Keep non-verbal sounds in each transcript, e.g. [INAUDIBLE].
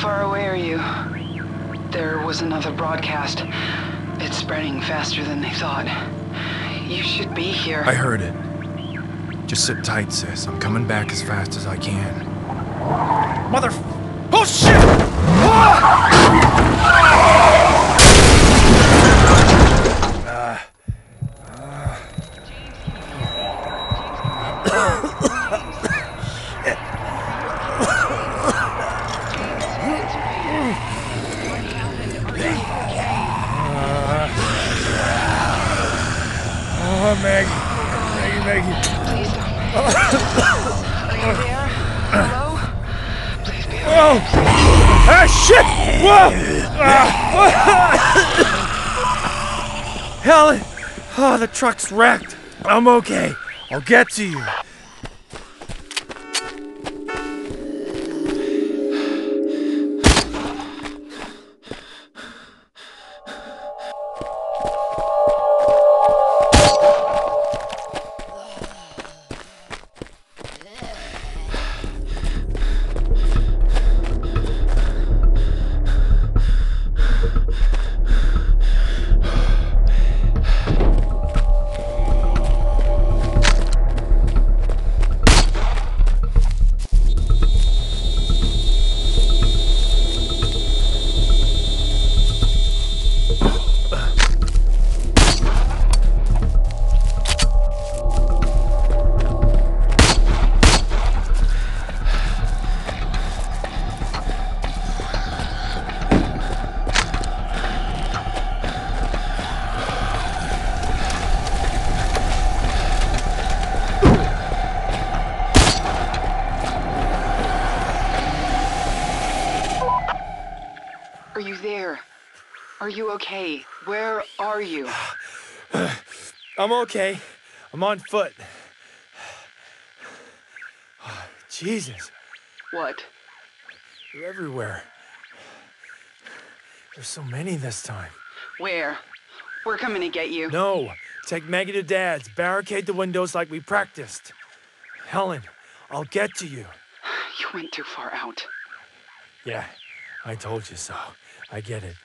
far away are you? There was another broadcast. It's spreading faster than they thought. You should be here. I heard it. Just sit tight, sis. I'm coming back as fast as I can. Mother... Oh, shit! Truck's wrecked. I'm okay. I'll get to you. Are you okay? Where are you? [SIGHS] I'm okay. I'm on foot. [SIGHS] [SIGHS] Jesus, What? they're everywhere. There's so many this time. Where? We're coming to get you. No, take Maggie to Dad's. Barricade the windows like we practiced. Helen, I'll get to you. You went too far out. Yeah, I told you so. I get it.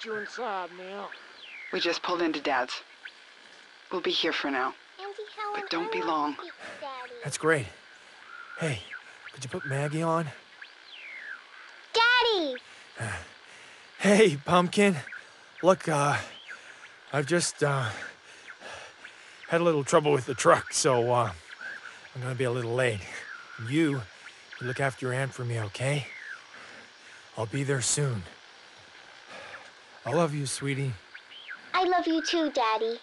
Get you inside now. We just pulled into Dad's. We'll be here for now. Auntie Helen, But don't be long. to speak to Daddy. That's great. Hey, could you put Maggie on? Daddy! [SIGHS] Hey, Pumpkin. Look, uh, I've just, uh, had a little trouble with the truck, so, uh, I'm gonna be a little late. You, you look after your aunt for me, okay? I'll be there soon. I love you, sweetie. I love you too, Daddy.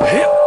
诶呀